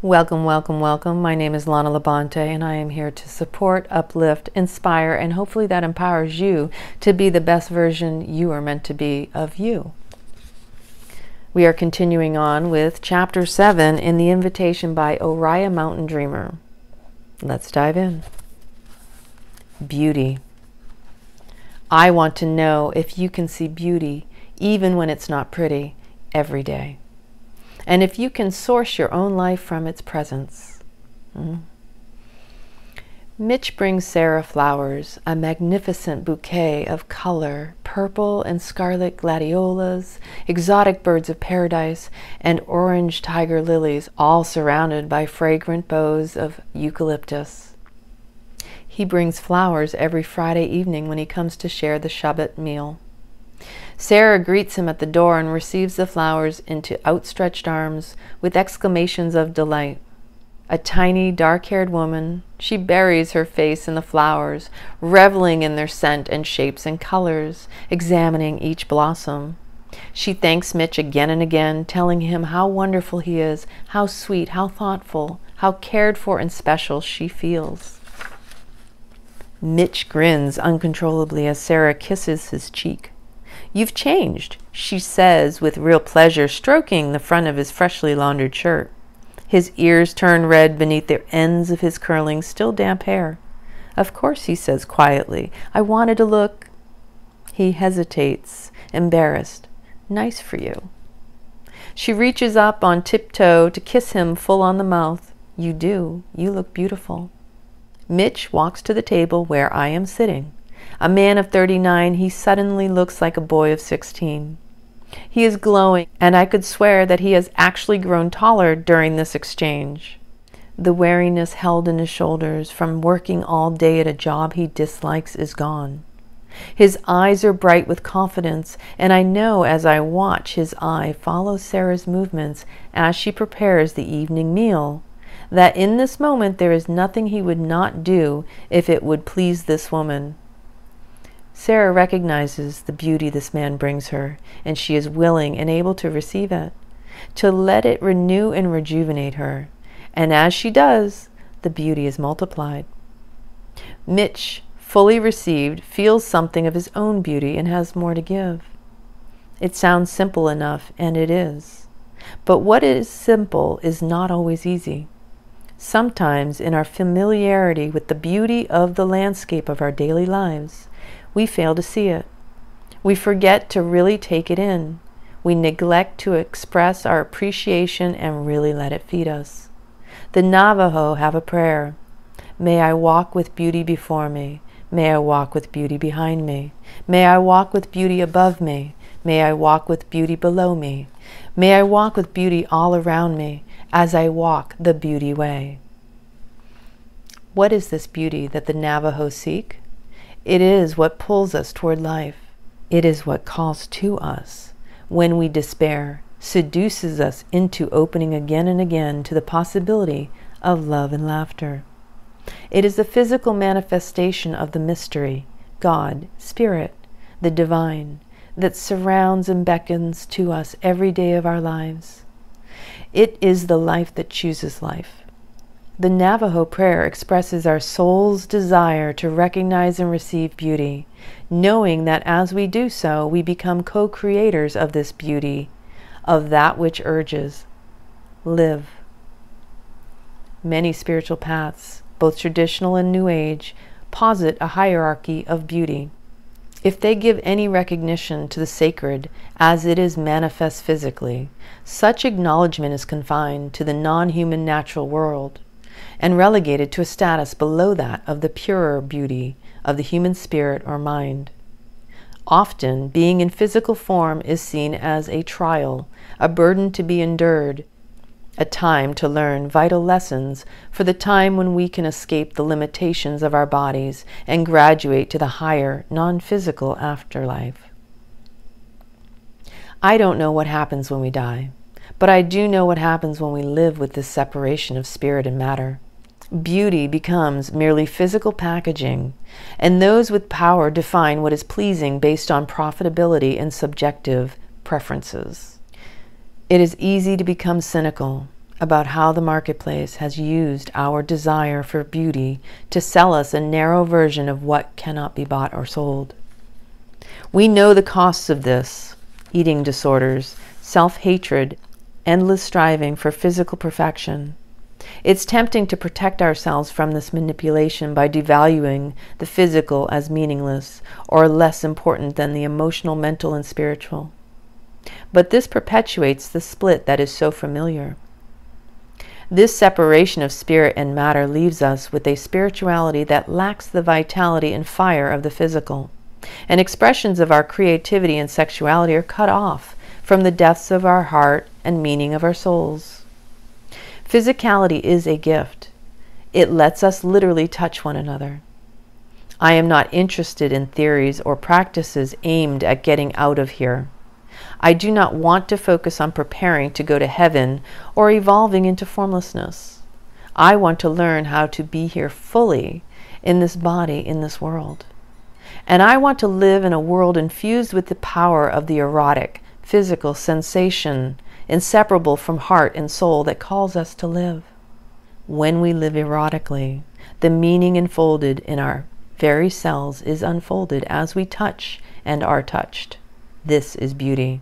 Welcome, welcome, welcome. My name is Lana LaBonte, and I am here to support, uplift, inspire, and hopefully that empowers you to be the best version you are meant to be of you. We are continuing on with Chapter 7 in the invitation by Oriah Mountain Dreamer. Let's dive in. Beauty. I want to know if you can see beauty, even when it's not pretty, every day and if you can source your own life from its presence. Mm. Mitch brings Sarah flowers, a magnificent bouquet of color, purple and scarlet gladiolas, exotic birds of paradise, and orange tiger lilies, all surrounded by fragrant boughs of eucalyptus. He brings flowers every Friday evening when he comes to share the Shabbat meal. Sarah greets him at the door and receives the flowers into outstretched arms with exclamations of delight. A tiny, dark haired woman, she buries her face in the flowers, reveling in their scent and shapes and colors, examining each blossom. She thanks Mitch again and again, telling him how wonderful he is, how sweet, how thoughtful, how cared for and special she feels. Mitch grins uncontrollably as Sarah kisses his cheek. You've changed, she says with real pleasure, stroking the front of his freshly laundered shirt. His ears turn red beneath the ends of his curling, still damp hair. Of course, he says quietly. I wanted to look. He hesitates, embarrassed. Nice for you. She reaches up on tiptoe to kiss him full on the mouth. You do. You look beautiful. Mitch walks to the table where I am sitting. A man of 39, he suddenly looks like a boy of 16. He is glowing, and I could swear that he has actually grown taller during this exchange. The weariness held in his shoulders from working all day at a job he dislikes is gone. His eyes are bright with confidence, and I know as I watch his eye follow Sarah's movements as she prepares the evening meal that in this moment there is nothing he would not do if it would please this woman. Sarah recognizes the beauty this man brings her, and she is willing and able to receive it, to let it renew and rejuvenate her. And as she does, the beauty is multiplied. Mitch, fully received, feels something of his own beauty and has more to give. It sounds simple enough, and it is. But what is simple is not always easy. Sometimes, in our familiarity with the beauty of the landscape of our daily lives, we fail to see it. We forget to really take it in. We neglect to express our appreciation and really let it feed us. The Navajo have a prayer May I walk with beauty before me. May I walk with beauty behind me. May I walk with beauty above me. May I walk with beauty below me. May I walk with beauty all around me as I walk the beauty way. What is this beauty that the Navajo seek? It is what pulls us toward life. It is what calls to us when we despair, seduces us into opening again and again to the possibility of love and laughter. It is the physical manifestation of the mystery, God, Spirit, the divine, that surrounds and beckons to us every day of our lives. It is the life that chooses life. The Navajo prayer expresses our soul's desire to recognize and receive beauty, knowing that as we do so, we become co creators of this beauty, of that which urges. Live. Many spiritual paths, both traditional and New Age, posit a hierarchy of beauty. If they give any recognition to the sacred as it is manifest physically, such acknowledgement is confined to the non human natural world and relegated to a status below that of the purer beauty of the human spirit or mind. Often, being in physical form is seen as a trial, a burden to be endured, a time to learn vital lessons for the time when we can escape the limitations of our bodies and graduate to the higher, non physical afterlife. I don't know what happens when we die, but I do know what happens when we live with this separation of spirit and matter beauty becomes merely physical packaging, and those with power define what is pleasing based on profitability and subjective preferences. It is easy to become cynical, about how the marketplace has used our desire for beauty to sell us a narrow version of what cannot be bought or sold. We know the costs of this eating disorders, self hatred, endless striving for physical perfection. It's tempting to protect ourselves from this manipulation by devaluing the physical as meaningless or less important than the emotional, mental, and spiritual. But this perpetuates the split that is so familiar. This separation of spirit and matter leaves us with a spirituality that lacks the vitality and fire of the physical, and expressions of our creativity and sexuality are cut off from the depths of our heart and meaning of our souls. Physicality is a gift. It lets us literally touch one another. I am not interested in theories or practices aimed at getting out of here. I do not want to focus on preparing to go to heaven or evolving into formlessness. I want to learn how to be here fully in this body, in this world. And I want to live in a world infused with the power of the erotic, physical sensation, inseparable from heart and soul that calls us to live. When we live erotically, the meaning enfolded in our very cells is unfolded as we touch and are touched. This is beauty.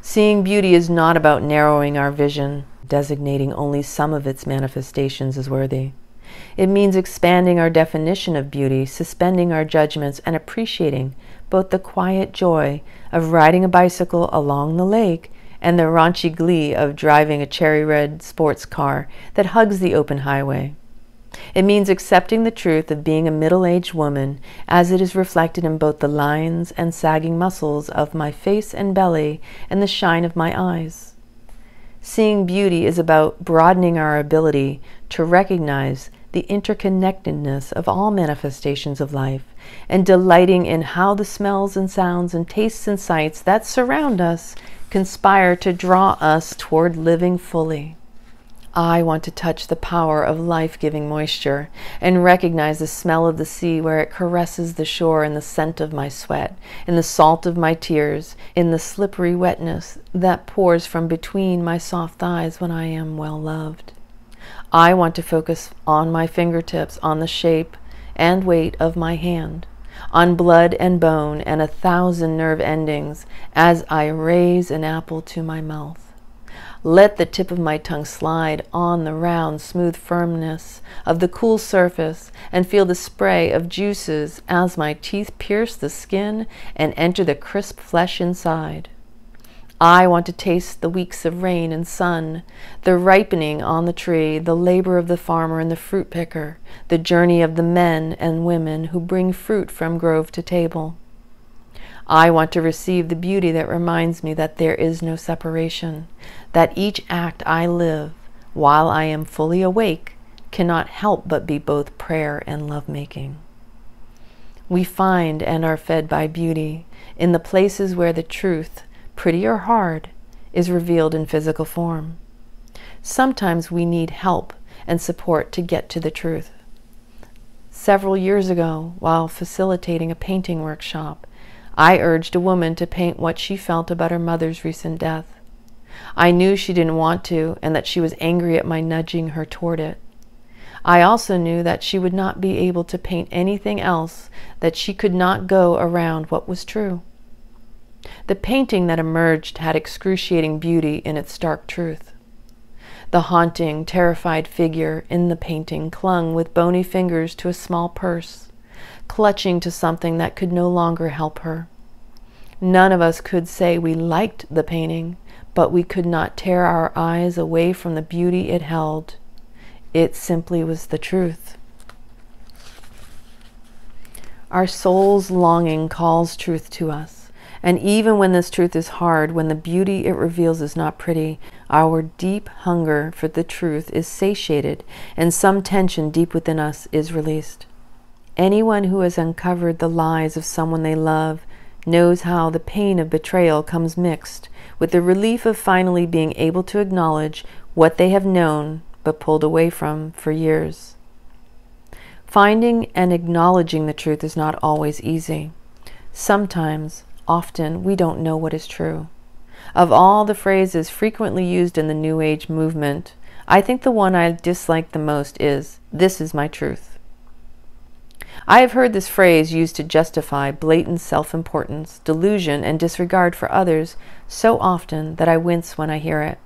Seeing beauty is not about narrowing our vision, designating only some of its manifestations as worthy. It means expanding our definition of beauty, suspending our judgments, and appreciating both the quiet joy of riding a bicycle along the lake and the raunchy glee of driving a cherry red sports car that hugs the open highway. It means accepting the truth of being a middle aged woman as it is reflected in both the lines and sagging muscles of my face and belly and the shine of my eyes. Seeing beauty is about broadening our ability to recognize the interconnectedness of all manifestations of life and delighting in how the smells and sounds and tastes and sights that surround us conspire to draw us toward living fully. I want to touch the power of life giving moisture and recognize the smell of the sea where it caresses the shore in the scent of my sweat, in the salt of my tears, in the slippery wetness that pours from between my soft thighs when I am well loved. I want to focus on my fingertips, on the shape and weight of my hand, on blood and bone and a thousand nerve endings as I raise an apple to my mouth. Let the tip of my tongue slide on the round, smooth firmness of the cool surface and feel the spray of juices as my teeth pierce the skin and enter the crisp flesh inside. I want to taste the weeks of rain and sun, the ripening on the tree, the labor of the farmer and the fruit picker, the journey of the men and women who bring fruit from grove to table. I want to receive the beauty that reminds me that there is no separation, that each act I live while I am fully awake cannot help but be both prayer and lovemaking. We find and are fed by beauty in the places where the truth, pretty or hard, is revealed in physical form. Sometimes we need help and support to get to the truth. Several years ago, while facilitating a painting workshop, I urged a woman to paint what she felt about her mother's recent death. I knew she didn't want to and that she was angry at my nudging her toward it. I also knew that she would not be able to paint anything else, that she could not go around what was true. The painting that emerged had excruciating beauty in its stark truth. The haunting, terrified figure in the painting clung with bony fingers to a small purse clutching to something that could no longer help her. None of us could say we liked the painting, but we could not tear our eyes away from the beauty it held. It simply was the truth. Our soul's longing calls truth to us. And even when this truth is hard, when the beauty it reveals is not pretty, our deep hunger for the truth is satiated, and some tension deep within us is released. Anyone who has uncovered the lies of someone they love knows how the pain of betrayal comes mixed with the relief of finally being able to acknowledge what they have known but pulled away from for years. Finding and acknowledging the truth is not always easy. Sometimes, often, we don't know what is true. Of all the phrases frequently used in the New Age movement, I think the one I dislike the most is, This is my truth. I have heard this phrase used to justify blatant self importance, delusion, and disregard for others so often that I wince when I hear it.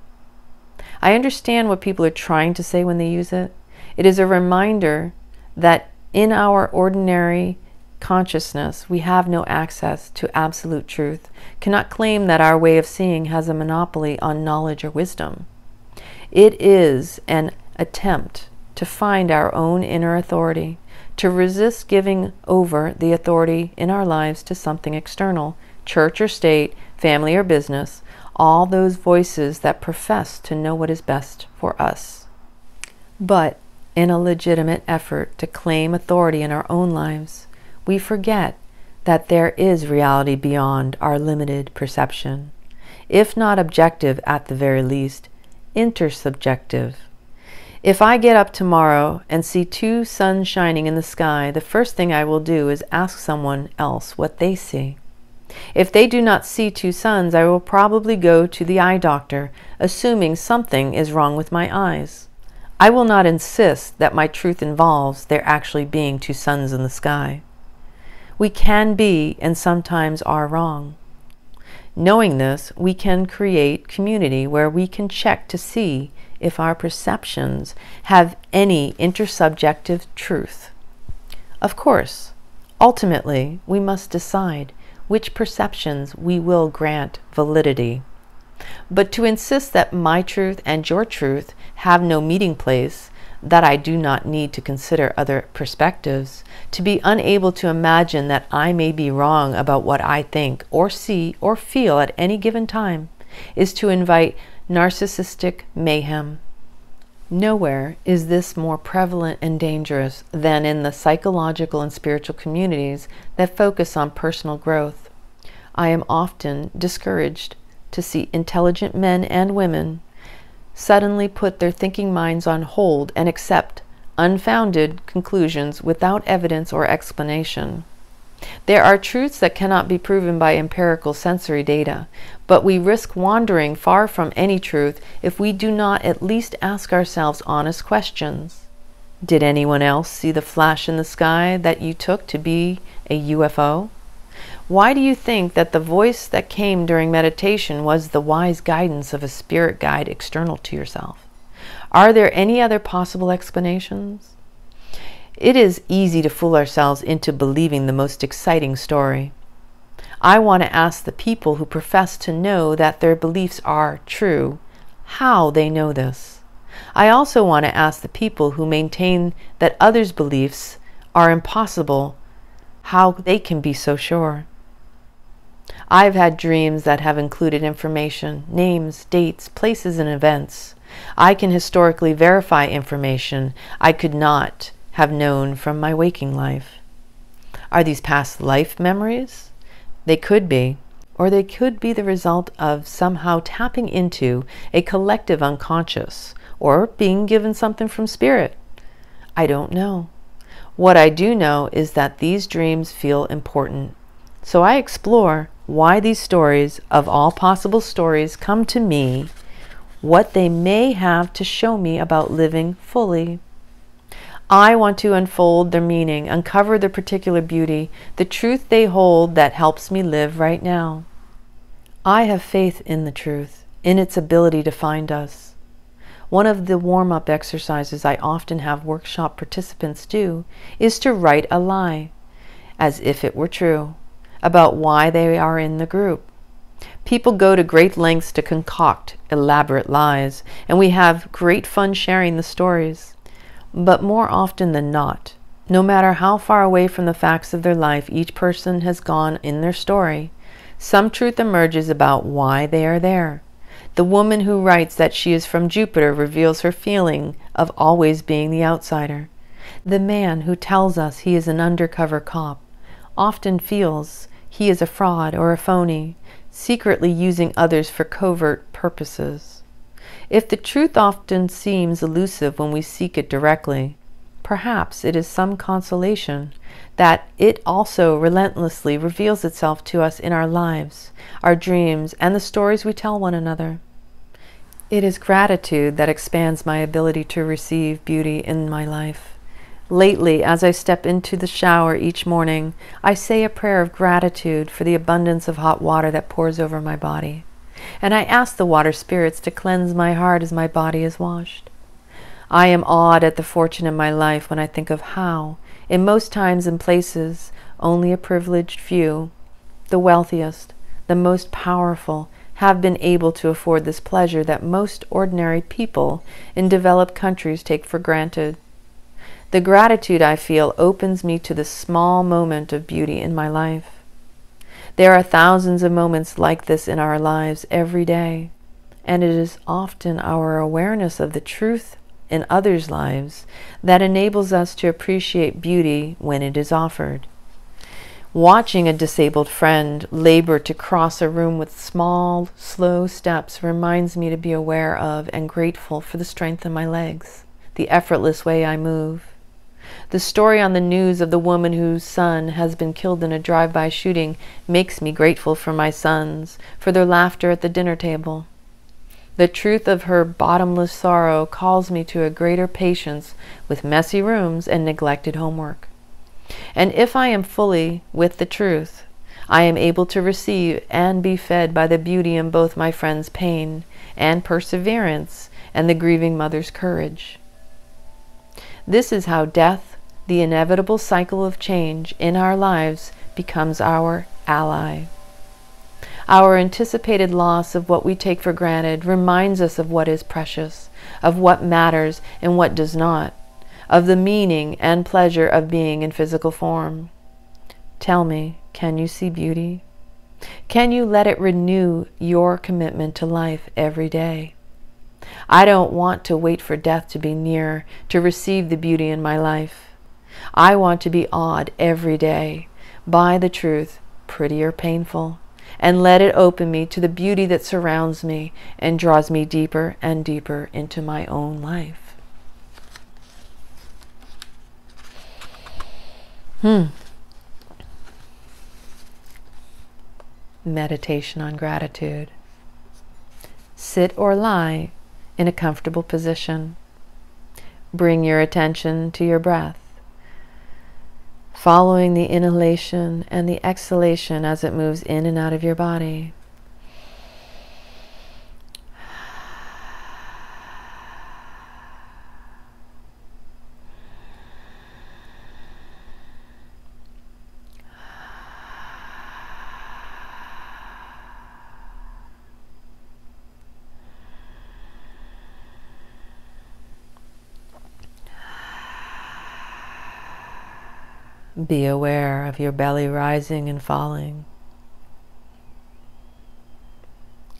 I understand what people are trying to say when they use it. It is a reminder that in our ordinary consciousness, we have no access to absolute truth, cannot claim that our way of seeing has a monopoly on knowledge or wisdom. It is an attempt to find our own inner authority, to resist giving over the authority in our lives to something external, church or state, family or business, all those voices that profess to know what is best for us. But in a legitimate effort to claim authority in our own lives, we forget that there is reality beyond our limited perception, if not objective at the very least, intersubjective. If I get up tomorrow and see two suns shining in the sky, the first thing I will do is ask someone else what they see. If they do not see two suns, I will probably go to the eye doctor, assuming something is wrong with my eyes. I will not insist that my truth involves there actually being two suns in the sky. We can be and sometimes are wrong. Knowing this, we can create community where we can check to see if our perceptions have any intersubjective truth. Of course, ultimately, we must decide which perceptions we will grant validity. But to insist that my truth and your truth have no meeting place that I do not need to consider other perspectives, to be unable to imagine that I may be wrong about what I think or see or feel at any given time, is to invite narcissistic mayhem. Nowhere is this more prevalent and dangerous than in the psychological and spiritual communities that focus on personal growth. I am often discouraged to see intelligent men and women suddenly put their thinking minds on hold and accept unfounded conclusions without evidence or explanation. There are truths that cannot be proven by empirical sensory data, but we risk wandering far from any truth if we do not at least ask ourselves honest questions. Did anyone else see the flash in the sky that you took to be a UFO? Why do you think that the voice that came during meditation was the wise guidance of a spirit guide external to yourself? Are there any other possible explanations? It is easy to fool ourselves into believing the most exciting story. I want to ask the people who profess to know that their beliefs are true how they know this. I also want to ask the people who maintain that others' beliefs are impossible how they can be so sure. I've had dreams that have included information, names, dates, places, and events. I can historically verify information I could not have known from my waking life. Are these past life memories? They could be, or they could be the result of somehow tapping into a collective unconscious or being given something from spirit. I don't know. What I do know is that these dreams feel important. So I explore why these stories, of all possible stories, come to me, what they may have to show me about living fully. I want to unfold their meaning, uncover their particular beauty, the truth they hold that helps me live right now. I have faith in the truth, in its ability to find us. One of the warm up exercises I often have workshop participants do is to write a lie, as if it were true about why they are in the group. People go to great lengths to concoct elaborate lies, and we have great fun sharing the stories. But more often than not, no matter how far away from the facts of their life each person has gone in their story, some truth emerges about why they are there. The woman who writes that she is from Jupiter reveals her feeling of always being the outsider. The man who tells us he is an undercover cop often feels he is a fraud or a phony, secretly using others for covert purposes. If the truth often seems elusive when we seek it directly, perhaps it is some consolation that it also relentlessly reveals itself to us in our lives, our dreams, and the stories we tell one another. It is gratitude that expands my ability to receive beauty in my life. Lately, as I step into the shower each morning, I say a prayer of gratitude for the abundance of hot water that pours over my body. And I ask the water spirits to cleanse my heart as my body is washed. I am awed at the fortune in my life when I think of how, in most times and places, only a privileged few, the wealthiest, the most powerful, have been able to afford this pleasure that most ordinary people in developed countries take for granted. The gratitude I feel opens me to the small moment of beauty in my life. There are thousands of moments like this in our lives every day, and it is often our awareness of the truth in others' lives that enables us to appreciate beauty when it is offered. Watching a disabled friend labor to cross a room with small, slow steps reminds me to be aware of and grateful for the strength in my legs, the effortless way I move, the story on the news of the woman whose son has been killed in a drive by shooting makes me grateful for my sons, for their laughter at the dinner table. The truth of her bottomless sorrow calls me to a greater patience with messy rooms and neglected homework. And if I am fully with the truth, I am able to receive and be fed by the beauty in both my friend's pain and perseverance and the grieving mother's courage. This is how death, the inevitable cycle of change in our lives, becomes our ally. Our anticipated loss of what we take for granted reminds us of what is precious, of what matters and what does not, of the meaning and pleasure of being in physical form. Tell me, can you see beauty? Can you let it renew your commitment to life every day? I don't want to wait for death to be near to receive the beauty in my life. I want to be awed every day by the truth, pretty or painful, and let it open me to the beauty that surrounds me and draws me deeper and deeper into my own life. Hmm. Meditation on gratitude. Sit or lie in a comfortable position. Bring your attention to your breath, following the inhalation and the exhalation as it moves in and out of your body. Be aware of your belly rising and falling.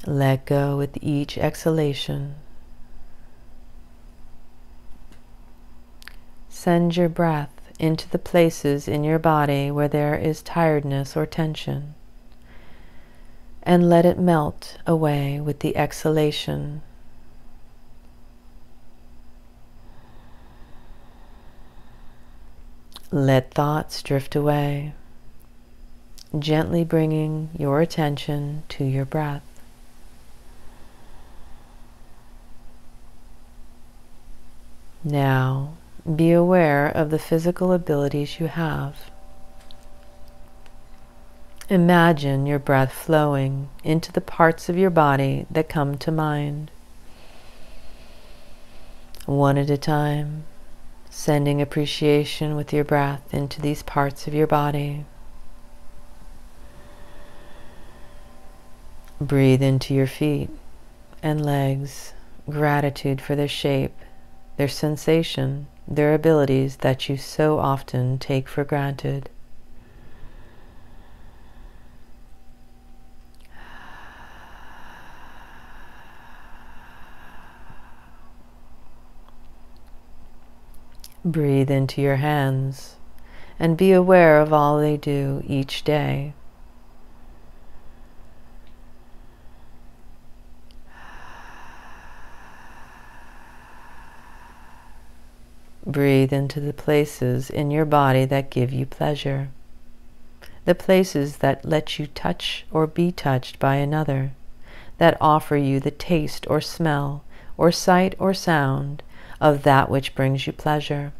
Let go with each exhalation. Send your breath into the places in your body where there is tiredness or tension, and let it melt away with the exhalation. Let thoughts drift away, gently bringing your attention to your breath. Now, be aware of the physical abilities you have. Imagine your breath flowing into the parts of your body that come to mind. One at a time, sending appreciation with your breath into these parts of your body. Breathe into your feet and legs, gratitude for their shape, their sensation, their abilities that you so often take for granted. Breathe into your hands and be aware of all they do each day. Breathe into the places in your body that give you pleasure, the places that let you touch or be touched by another, that offer you the taste or smell or sight or sound of that which brings you pleasure.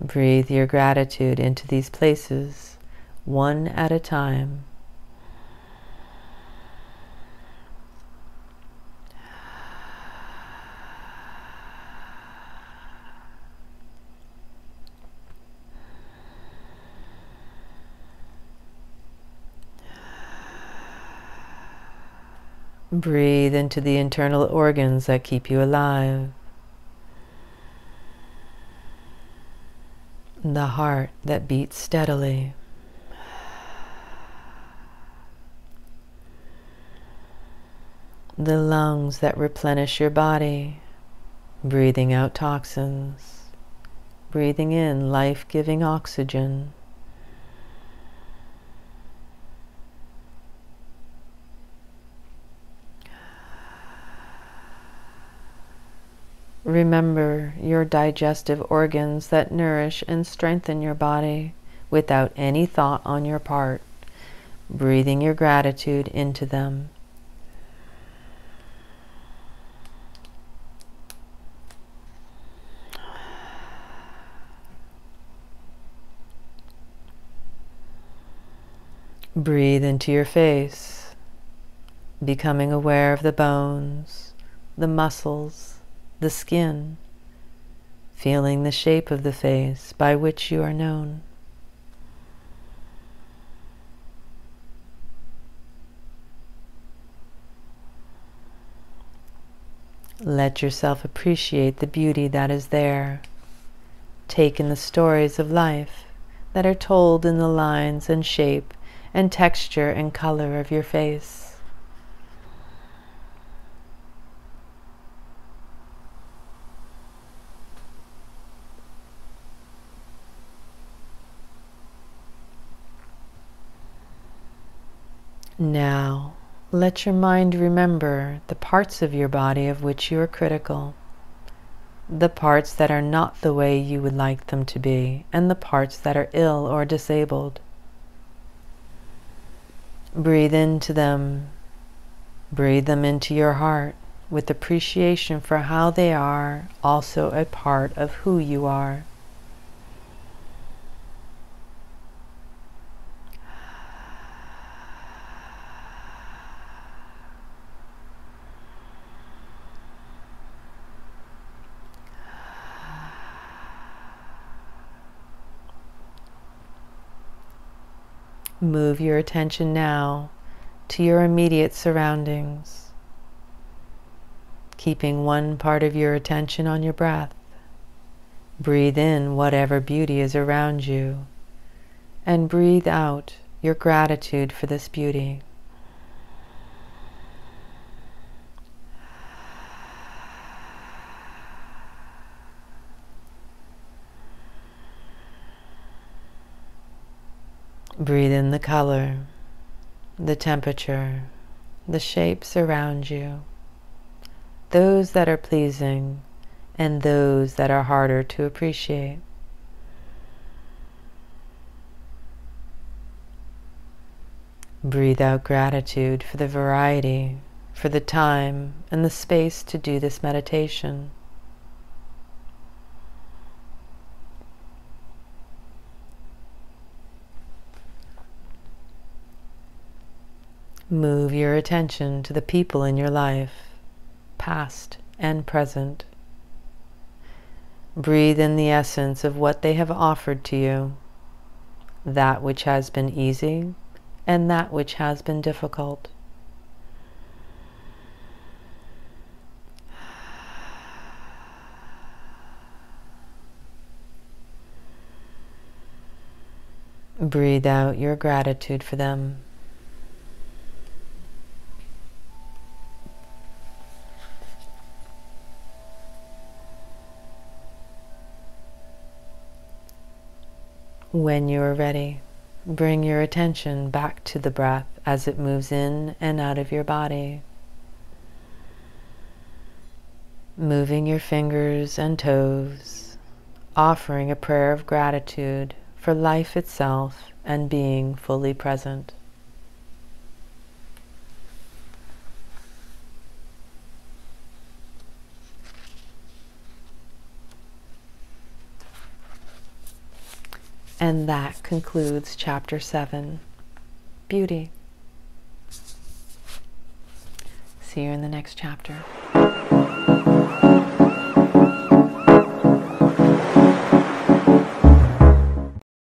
Breathe your gratitude into these places one at a time. Breathe into the internal organs that keep you alive. The heart that beats steadily. The lungs that replenish your body, breathing out toxins, breathing in life giving oxygen. Remember your digestive organs that nourish and strengthen your body without any thought on your part, breathing your gratitude into them. Breathe into your face, becoming aware of the bones, the muscles, the skin, feeling the shape of the face by which you are known. Let yourself appreciate the beauty that is there. Take in the stories of life that are told in the lines and shape and texture and color of your face. Now, let your mind remember the parts of your body of which you are critical, the parts that are not the way you would like them to be, and the parts that are ill or disabled. Breathe into them, breathe them into your heart with appreciation for how they are also a part of who you are. Move your attention now to your immediate surroundings, keeping one part of your attention on your breath. Breathe in whatever beauty is around you and breathe out your gratitude for this beauty. Breathe in the color, the temperature, the shapes around you, those that are pleasing and those that are harder to appreciate. Breathe out gratitude for the variety, for the time and the space to do this meditation. Move your attention to the people in your life, past and present. Breathe in the essence of what they have offered to you, that which has been easy and that which has been difficult. Breathe out your gratitude for them. When you are ready, Bring your attention back to the breath as it moves in and out of your body. Moving your fingers and toes, offering a prayer of gratitude for life itself and being fully present. And that concludes chapter 7 Beauty. See you in the next chapter.